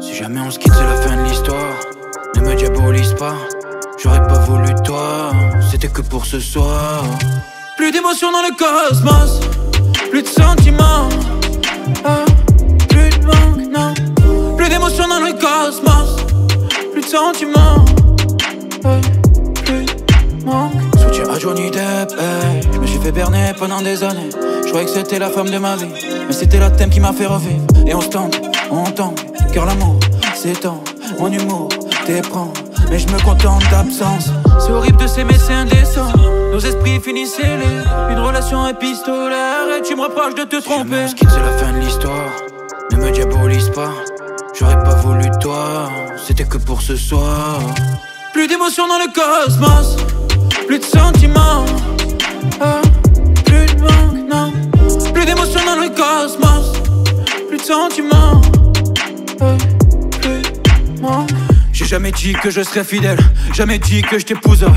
Si jamais on se quitte, c'est la fin de l'histoire. Ne me diabolise pas, j'aurais pas voulu toi. C'était que pour ce soir. Plus d'émotions dans le cosmos, plus de sentiments. Ah, plus de manque, non. Plus d'émotions dans le cosmos, plus de sentiments. Ah, plus de manque. Soutien à Johnny Depp. Eh je fait berner pendant des années. Je croyais que c'était la femme de ma vie, mais c'était la thème qui m'a fait revivre. Et on se tente, on tombe, car l'amour s'étend, mon humour t'éprend. Mais je me contente d'absence. C'est horrible de s'aimer, c'est indécent. Nos esprits finissent scellés. Une relation épistolaire et tu me reproches de te tromper. Ce c'est la fin de l'histoire. Ne me diabolise pas. J'aurais pas voulu toi. C'était que pour ce soir. Plus d'émotion dans le cosmos. Plus de sentiments. J'ai jamais dit que je serais fidèle, jamais dit que je t'épouserais,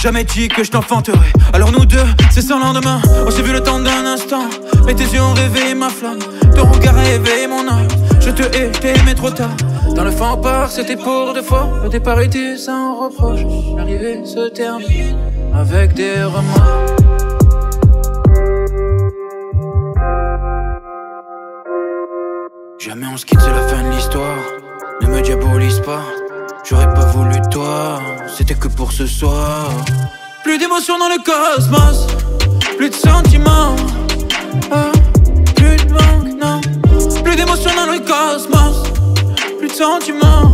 jamais dit que je t'enfanterais. Alors nous deux, c'est sans lendemain, on s'est vu le temps d'un instant. Mais tes yeux ont réveillé ma flamme, ton regard a éveillé mon âme. Je te hais, t'ai aimé trop tard. Dans le fond, part, c'était pour deux fois. Le départ était sans reproche. L'arrivée se termine avec des remords. Jamais on se quitte, c'est la fin de l'histoire. Ne me diabolise pas. J'aurais pas voulu toi, c'était que pour ce soir. Plus d'émotion dans le cosmos, plus de sentiments, ah, plus de manque, non. Plus d'émotion dans le cosmos, plus de sentiments.